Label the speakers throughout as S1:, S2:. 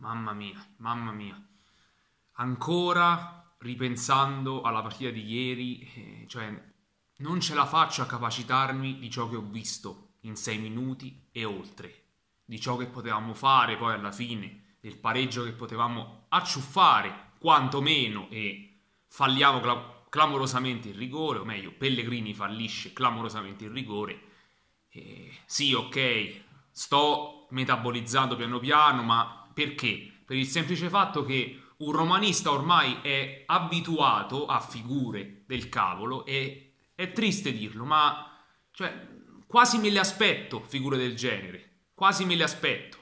S1: mamma mia, mamma mia. Ancora ripensando alla partita di ieri, eh, cioè non ce la faccio a capacitarmi di ciò che ho visto in sei minuti e oltre, di ciò che potevamo fare poi alla fine, del pareggio che potevamo acciuffare, quantomeno, e falliamo cla- clamorosamente il rigore, o meglio, Pellegrini fallisce clamorosamente il rigore. Eh, sì, ok, sto metabolizzando piano piano, ma perché? Per il semplice fatto che un romanista ormai è abituato a figure del cavolo e è triste dirlo, ma cioè, quasi me le aspetto figure del genere, quasi me le aspetto.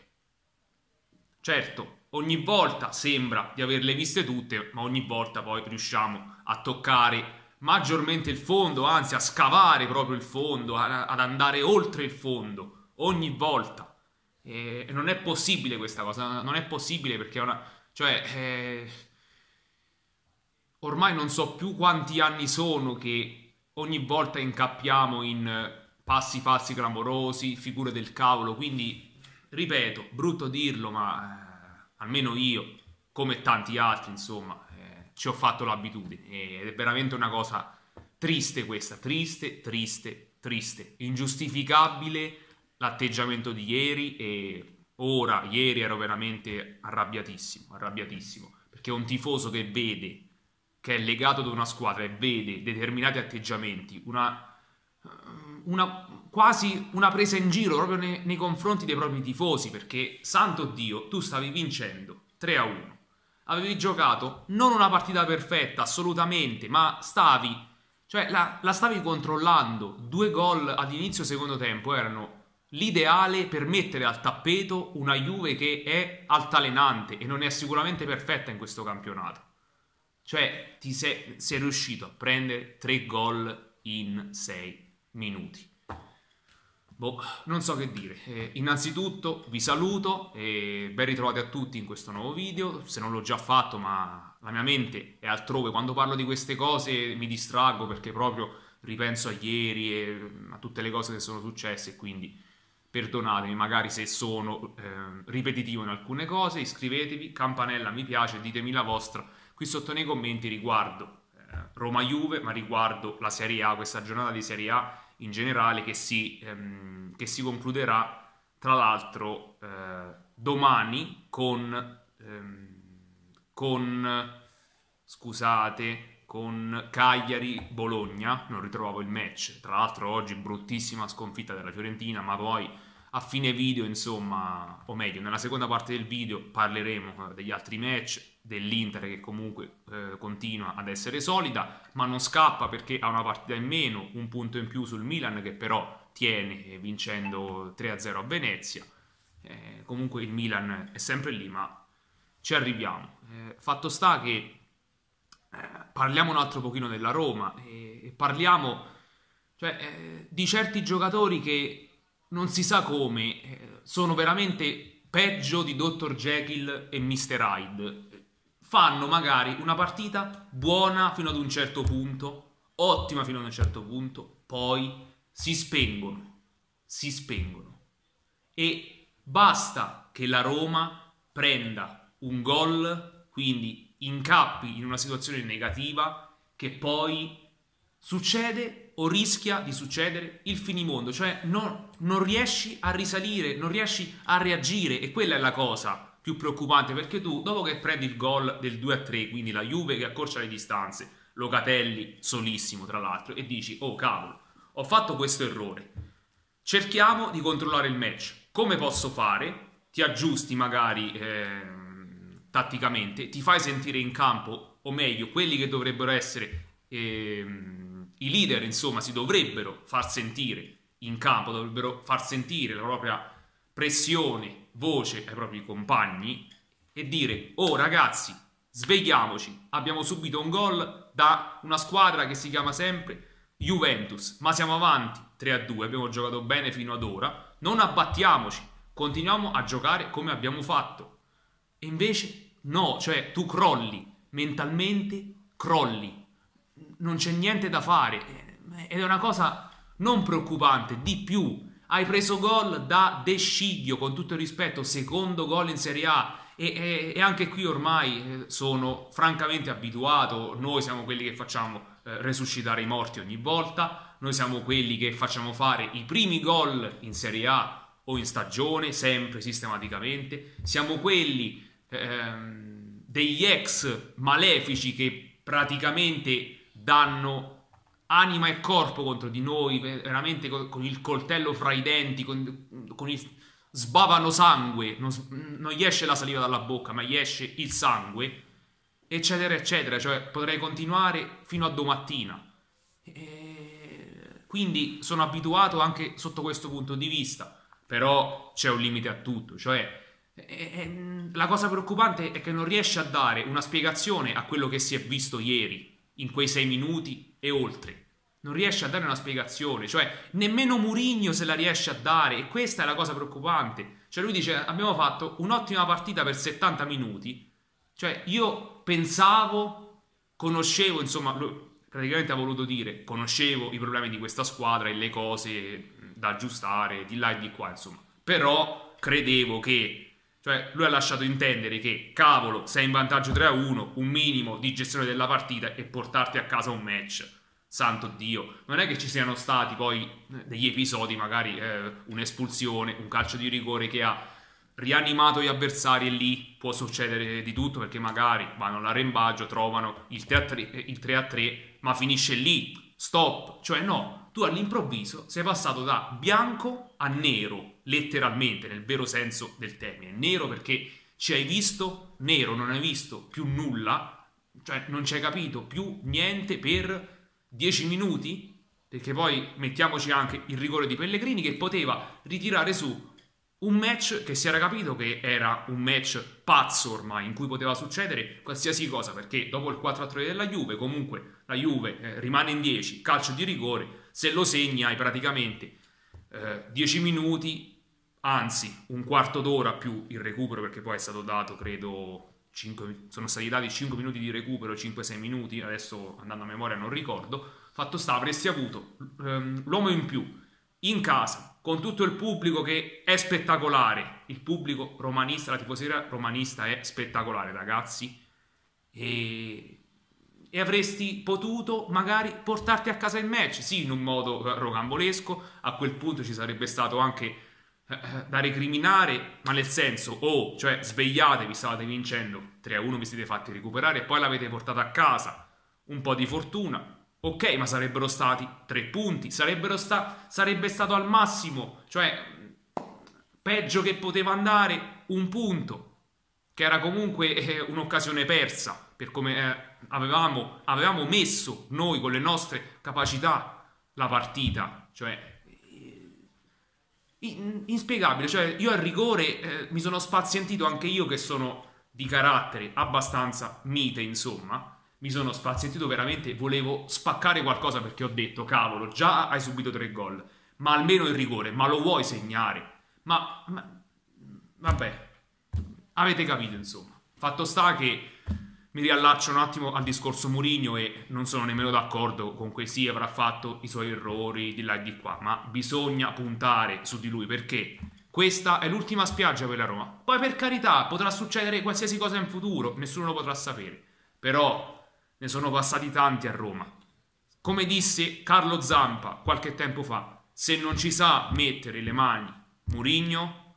S1: Certo, ogni volta sembra di averle viste tutte, ma ogni volta poi riusciamo a toccare maggiormente il fondo, anzi a scavare proprio il fondo, ad andare oltre il fondo, ogni volta. E non è possibile questa cosa, non è possibile perché è una... cioè... Eh, ormai non so più quanti anni sono che ogni volta incappiamo in passi falsi clamorosi, figure del cavolo, quindi ripeto, brutto dirlo, ma eh, almeno io, come tanti altri, insomma, eh, ci ho fatto l'abitudine. Ed è veramente una cosa triste questa, triste, triste, triste, ingiustificabile l'atteggiamento di ieri e ora, ieri ero veramente arrabbiatissimo, arrabbiatissimo, perché un tifoso che vede che è legato ad una squadra e vede determinati atteggiamenti, una, una quasi una presa in giro proprio nei, nei, confronti dei propri tifosi, perché santo Dio, tu stavi vincendo 3 a 1. Avevi giocato non una partita perfetta, assolutamente, ma stavi, cioè la, la stavi controllando. Due gol ad inizio secondo tempo erano l'ideale per mettere al tappeto una Juve che è altalenante e non è sicuramente perfetta in questo campionato. Cioè, ti sei, sei riuscito a prendere tre gol in sei minuti. Boh, non so che dire. Eh, innanzitutto vi saluto e ben ritrovati a tutti in questo nuovo video. Se non l'ho già fatto, ma la mia mente è altrove. Quando parlo di queste cose mi distraggo perché proprio ripenso a ieri e a tutte le cose che sono successe. Quindi perdonatemi, magari se sono eh, ripetitivo in alcune cose. Iscrivetevi, campanella mi piace, ditemi la vostra qui sotto nei commenti riguardo eh, Roma-Juve, ma riguardo la Serie A, questa giornata di Serie A in generale che si, ehm, che si concluderà tra l'altro eh, domani con, ehm, con scusate con Cagliari-Bologna, non ritrovavo il match, tra l'altro oggi bruttissima sconfitta della Fiorentina, ma poi a fine video, insomma, o meglio, nella seconda parte del video parleremo eh, degli altri match, dell'Inter che comunque eh, continua ad essere solida, ma non scappa perché ha una partita in meno, un punto in più sul Milan che però tiene eh, vincendo 3-0 a Venezia. Eh, comunque il Milan è sempre lì, ma ci arriviamo. Eh, fatto sta che parliamo un altro pochino della Roma e parliamo cioè, di certi giocatori che non si sa come, eh, sono veramente peggio di Dr. Jekyll e Mr. Hyde. Fanno magari una partita buona fino ad un certo punto, ottima fino ad un certo punto, poi si spengono, si spengono. E basta che la Roma prenda un gol, quindi incappi in una situazione negativa, che poi succede o rischia di succedere il finimondo, cioè non, non, riesci a risalire, non riesci a reagire e quella è la cosa più preoccupante perché tu dopo che prendi il gol del 2 a 3, quindi la Juve che accorcia le distanze, Locatelli solissimo tra l'altro e dici "Oh cavolo, ho fatto questo errore. Cerchiamo di controllare il match. Come posso fare? Ti aggiusti magari eh, tatticamente, ti fai sentire in campo o meglio, quelli che dovrebbero essere eh, i leader, insomma, si dovrebbero far sentire in campo, dovrebbero far sentire la propria pressione, voce ai propri compagni e dire, oh ragazzi, svegliamoci, abbiamo subito un gol da una squadra che si chiama sempre Juventus, ma siamo avanti 3-2, abbiamo giocato bene fino ad ora, non abbattiamoci, continuiamo a giocare come abbiamo fatto. E invece no, cioè tu crolli, mentalmente crolli, non c'è niente da fare ed è una cosa non preoccupante, di più Hai preso gol da De Sciglio, con tutto il rispetto, secondo gol in Serie A. E, e, e, anche qui ormai eh, sono francamente abituato. Noi siamo quelli che facciamo eh, resuscitare i morti ogni volta. Noi siamo quelli che facciamo fare i primi gol in Serie A o in stagione, sempre sistematicamente. Siamo quelli ehm, degli ex malefici che praticamente danno anima e corpo contro di noi, veramente con, il coltello fra i denti, con, con il sbavano sangue, non, non, gli esce la saliva dalla bocca, ma gli esce il sangue, eccetera, eccetera. Cioè, potrei continuare fino a domattina. E... Quindi sono abituato anche sotto questo punto di vista, però c'è un limite a tutto. Cioè, la cosa preoccupante è che non riesce a dare una spiegazione a quello che si è visto ieri in quei sei minuti e oltre. Non riesce a dare una spiegazione, cioè nemmeno Murigno se la riesce a dare e questa è la cosa preoccupante. Cioè lui dice abbiamo fatto un'ottima partita per 70 minuti, cioè io pensavo, conoscevo, insomma, praticamente ha voluto dire, conoscevo i problemi di questa squadra e le cose da aggiustare di là e di qua, insomma. Però credevo che cioè, lui ha lasciato intendere che, cavolo, sei in vantaggio 3-1, un minimo di gestione della partita e portarti a casa un match. Santo Dio, non è che ci siano stati poi degli episodi, magari eh, un'espulsione, un calcio di rigore che ha rianimato gli avversari e lì può succedere di tutto perché magari vanno all'arrembaggio, trovano il 3-3, eh, il 3-3 ma finisce lì, stop, cioè no, tu all'improvviso sei passato da bianco a nero, letteralmente, nel vero senso del termine. Nero perché ci hai visto, nero, non hai visto più nulla, cioè non ci hai capito più niente per 10 minuti, perché poi mettiamoci anche il rigore di Pellegrini che poteva ritirare su un match che si era capito che era un match pazzo ormai, in cui poteva succedere qualsiasi cosa, perché dopo il 4-3 della Juve, comunque la Juve eh, rimane in 10, calcio di rigore, se lo segni hai praticamente eh, 10 minuti, anzi un quarto d'ora più il recupero, perché poi è stato dato, credo, 5, sono stati dati 5 minuti di recupero, 5-6 minuti, adesso andando a memoria non ricordo, fatto sta, avresti avuto ehm, l'uomo in più in casa con tutto il pubblico che è spettacolare. Il pubblico romanista, la tifoseria romanista è spettacolare, ragazzi. E, e avresti potuto magari portarti a casa il match, sì, in un modo rocambolesco. A quel punto ci sarebbe stato anche eh, eh da recriminare, ma nel senso, oh, cioè svegliatevi, stavate vincendo. 3-1, vi siete fatti recuperare e poi l'avete portata a casa. Un po' di fortuna, Ok, ma sarebbero stati tre punti, sta- sarebbe stato al massimo, cioè peggio che poteva andare un punto, che era comunque eh, un'occasione persa per come eh, avevamo, avevamo, messo noi con le nostre capacità la partita, cioè in- inspiegabile, cioè io al rigore eh, mi sono spazientito anche io che sono di carattere abbastanza mite, insomma mi sono spazientito veramente, volevo spaccare qualcosa perché ho detto, cavolo, già hai subito tre gol, ma almeno il rigore, ma lo vuoi segnare? Ma, ma vabbè, avete capito insomma. Fatto sta che mi riallaccio un attimo al discorso Murigno e non sono nemmeno d'accordo con che sì avrà fatto i suoi errori di là e di qua, ma bisogna puntare su di lui perché questa è l'ultima spiaggia per la Roma. Poi per carità potrà succedere qualsiasi cosa in futuro, nessuno lo potrà sapere. Però ne sono passati tanti a Roma. Come disse Carlo Zampa qualche tempo fa, se non ci sa mettere le mani Murigno,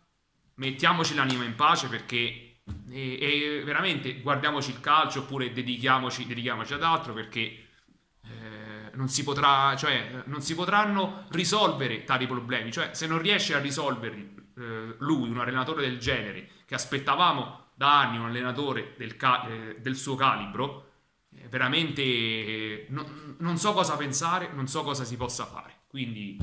S1: mettiamoci l'anima in pace perché e, e veramente guardiamoci il calcio oppure dedichiamoci, dedichiamoci ad altro perché eh, non, si potrà, cioè, non si potranno risolvere tali problemi. Cioè, se non riesce a risolverli eh, lui, un allenatore del genere, che aspettavamo da anni un allenatore del, ca- eh, del suo calibro, veramente no, non so cosa pensare, non so cosa si possa fare. Quindi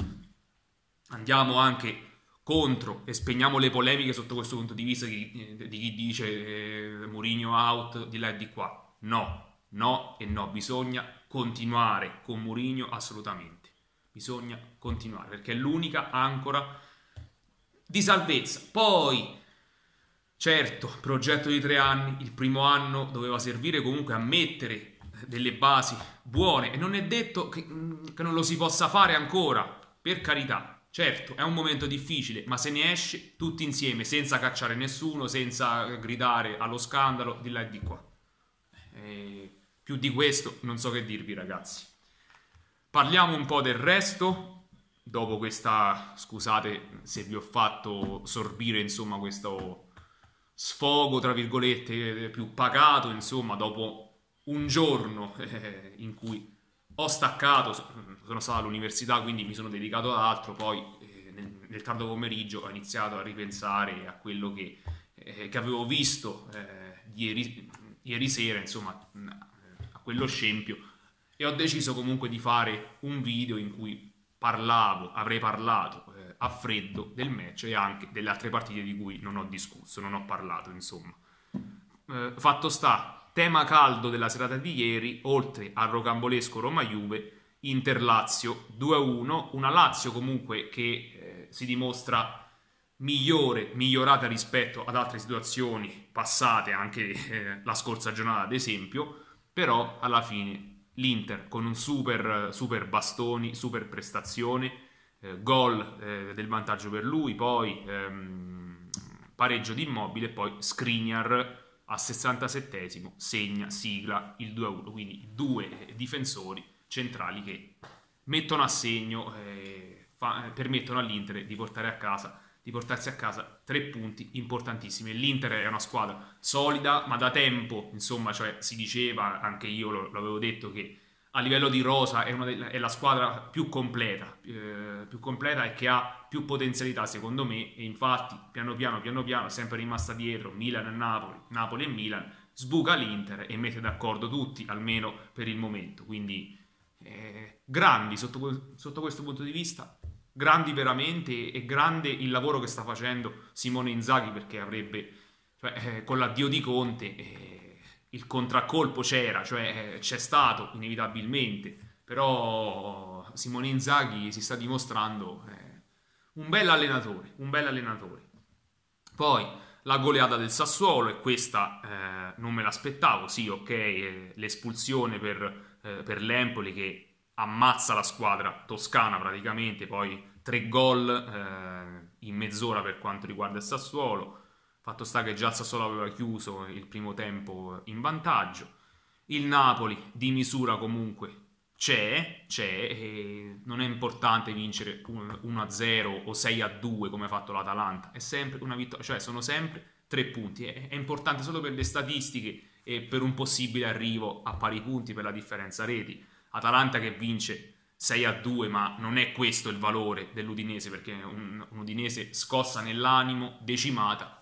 S1: andiamo anche contro e spegniamo le polemiche sotto questo punto di vista di, di chi dice eh, Mourinho out di là e di qua. No, no e no, bisogna continuare con Mourinho assolutamente. Bisogna continuare perché è l'unica ancora di salvezza. Poi Certo, progetto di tre anni, il primo anno doveva servire comunque a mettere delle basi buone e non è detto che, che non lo si possa fare ancora, per carità, Certo, è un momento difficile, ma se ne esce tutti insieme, senza cacciare nessuno, senza gridare allo scandalo di là e di qua. E più di questo non so che dirvi, ragazzi. Parliamo un po' del resto. Dopo questa, scusate se vi ho fatto sorbire, insomma, questo sfogo, tra virgolette, più pagato, insomma, dopo un giorno eh, in cui ho staccato, sono stato all'università, quindi mi sono dedicato ad altro, poi eh, nel, nel, tardo pomeriggio ho iniziato a ripensare a quello che, eh, che avevo visto eh, ieri, ieri, sera, insomma, a quello scempio, e ho deciso comunque di fare un video in cui parlavo, avrei parlato eh, a freddo del match e anche delle altre partite di cui non ho discusso, non ho parlato, insomma. Eh, fatto sta, tema caldo della serata di ieri, oltre al rocambolesco Roma-Juve, Inter-Lazio 2-1, una Lazio comunque che eh, si dimostra migliore, migliorata rispetto ad altre situazioni passate, anche eh, la scorsa giornata ad esempio, però alla fine l'Inter con un super, super bastoni, super prestazione, eh, gol eh, del vantaggio per lui, poi ehm, pareggio di immobile e poi Skriniar a 67esimo segna, sigla il 2-1, quindi due difensori centrali che mettono a segno, eh, fa, eh, permettono all'Inter di portare a casa di portarsi a casa tre punti importantissimi. L'Inter è una squadra solida, ma da tempo, insomma, cioè, si diceva, anche io l'avevo detto, che a livello di rosa è, delle, è la squadra più completa, eh, più completa e che ha più potenzialità secondo me e infatti piano piano, piano piano, sempre rimasta dietro Milan e Napoli, Napoli e Milan, sbuca l'Inter e mette d'accordo tutti, almeno per il momento. Quindi eh, grandi sotto, sotto, questo punto di vista, grandi veramente e grande il lavoro che sta facendo Simone Inzaghi perché avrebbe, cioè, eh, con l'addio di Conte, eh, il contraccolpo c'era, cioè eh, c'è stato inevitabilmente, però Simone Inzaghi si sta dimostrando eh, un bel allenatore, un bel allenatore. Poi la goleada del Sassuolo e questa eh, non me l'aspettavo, sì ok, l'espulsione per eh, per l'Empoli che ammazza la squadra toscana praticamente, poi tre gol eh, in mezz'ora per quanto riguarda il Sassuolo. Fatto sta che già il Sassuolo aveva chiuso il primo tempo in vantaggio. Il Napoli di misura comunque c'è, c'è, non è importante vincere 1-0 o 6-2 come ha fatto l'Atalanta, è sempre una vittoria, cioè sono sempre tre punti, è, importante solo per le statistiche e per un possibile arrivo a pari punti per la differenza reti. Atalanta che vince 6 a 2, ma non è questo il valore dell'Udinese perché è un, un'Udinese scossa nell'animo, decimata.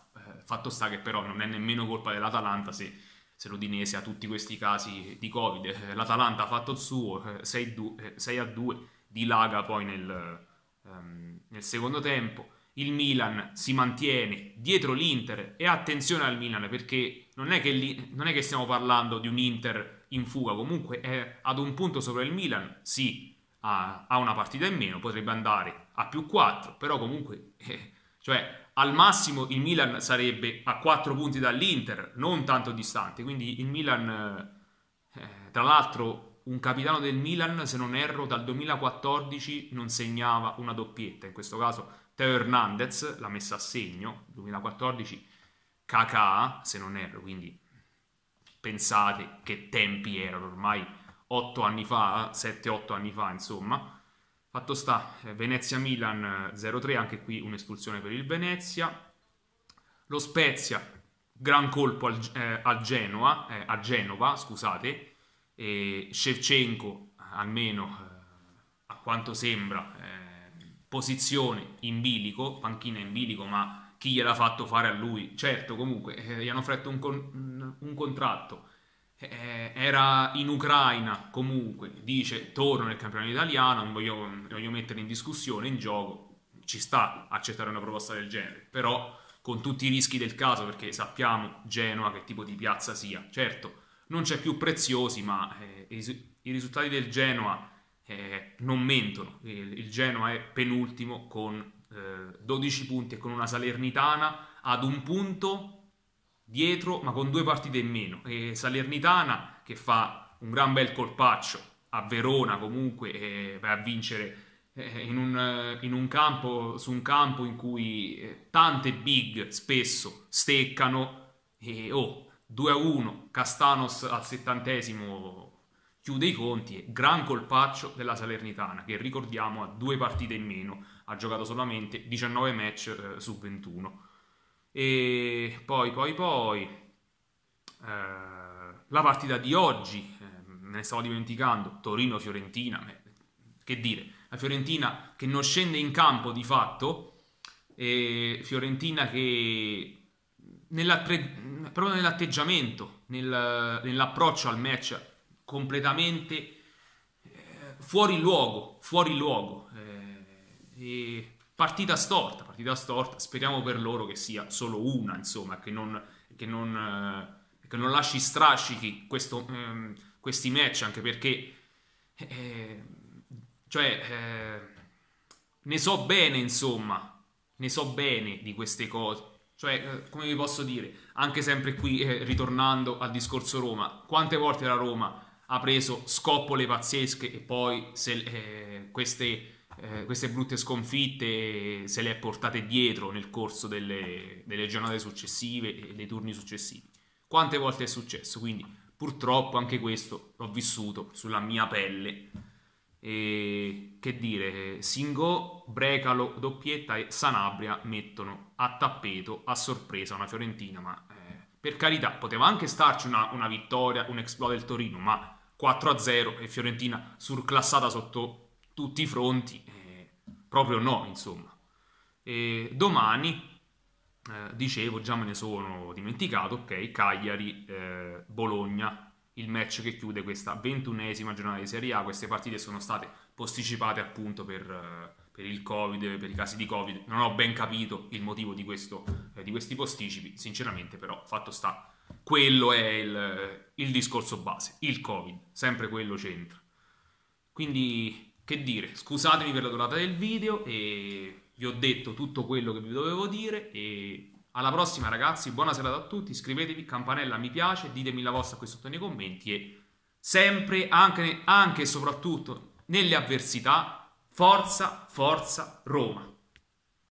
S1: Eh, fatto sta che però non è nemmeno colpa dell'Atalanta se, se l'Udinese ha tutti questi casi di Covid. Eh, L'Atalanta ha fatto il suo, eh, 6, 2, 6 a 2, dilaga poi nel, ehm, nel secondo tempo il Milan si mantiene dietro l'Inter e attenzione al Milan perché non è che, non è che stiamo parlando di un Inter in fuga, comunque è ad un punto sopra il Milan, sì, ha, ha una partita in meno, potrebbe andare a più 4, però comunque, eh, cioè al massimo il Milan sarebbe a 4 punti dall'Inter, non tanto distante, quindi il Milan, eh, tra l'altro un capitano del Milan, se non erro, dal 2014 non segnava una doppietta, in questo caso Teo Hernandez l'ha messa a segno, 2014 Kakà, se non erro, quindi pensate che tempi erano, ormai 8 anni fa, 7-8 anni fa, insomma. Fatto sta, eh, Venezia-Milan 0-3, eh, anche qui un'espulsione per il Venezia. Lo Spezia, gran colpo al, eh, a, Genoa, eh, a Genova, scusate, e Shevchenko, almeno eh, a quanto sembra, posizione in bilico, panchina in bilico, ma chi gliel'ha fatto fare a lui? Certo, comunque, eh, gli hanno offerto un, con- un contratto. Eh, era in Ucraina, comunque, dice torno nel campionato italiano, non voglio, voglio mettere in discussione, in gioco, ci sta accettare una proposta del genere, però con tutti i rischi del caso, perché sappiamo Genoa che tipo di piazza sia. Certo, non c'è più preziosi, ma eh, i, risultati del Genoa eh, non mentono. Il, il, Genoa è penultimo con eh, 12 punti e con una Salernitana ad un punto dietro, ma con due partite in meno. E Salernitana che fa un gran bel colpaccio a Verona comunque e va a vincere eh, in, un, in un campo, su un campo in cui eh, tante big spesso steccano e oh, 2 a 1, Castanos al settantesimo chiude i conti e gran colpaccio della Salernitana che ricordiamo ha due partite in meno, ha giocato solamente 19 match eh, su 21. E poi, poi, poi, eh, la partita di oggi, eh, me ne stavo dimenticando, Torino-Fiorentina, che dire, la Fiorentina che non scende in campo di fatto, e Fiorentina che proprio nell'atteggiamento, nel, nell'approccio al match completamente eh, fuori luogo, fuori luogo. Eh, partita storta, partita storta, speriamo per loro che sia solo una, insomma, che non, che non, eh, che non lasci strascichi questo, ehm, questi match, anche perché eh, cioè, eh, ne so bene, insomma, ne so bene di queste cose. Cioè, eh, come vi posso dire, anche sempre qui, eh, ritornando al discorso Roma, quante volte la Roma ha preso scoppole pazzesche e poi se, queste, eh, queste, brutte sconfitte se le è portate dietro nel corso delle, delle giornate successive e dei turni successivi. Quante volte è successo? Quindi purtroppo anche questo l'ho vissuto sulla mia pelle e, che dire, Singo, Brecalo, Doppietta e Sanabria mettono a tappeto, a sorpresa, una Fiorentina, ma eh, per carità, poteva anche starci una, una vittoria, un exploit del Torino, ma 4-0 e Fiorentina surclassata sotto tutti i fronti, eh, proprio no, insomma. E domani, eh, dicevo, già me ne sono dimenticato, ok, Cagliari, eh, il match che chiude questa ventunesima giornata di Serie A. Queste partite sono state posticipate appunto per, eh, per il Covid, per i casi di Covid. Non ho ben capito il motivo di, questo, eh, di questi posticipi, sinceramente, però fatto sta. Quello è il, il discorso base, il Covid, sempre quello c'entra. Quindi, che dire, scusatemi per la durata del video e vi ho detto tutto quello che vi dovevo dire e alla prossima ragazzi, buona serata a tutti, iscrivetevi, campanella mi piace, ditemi la vostra qui sotto nei commenti e sempre, anche, anche e soprattutto nelle avversità, forza, forza Roma.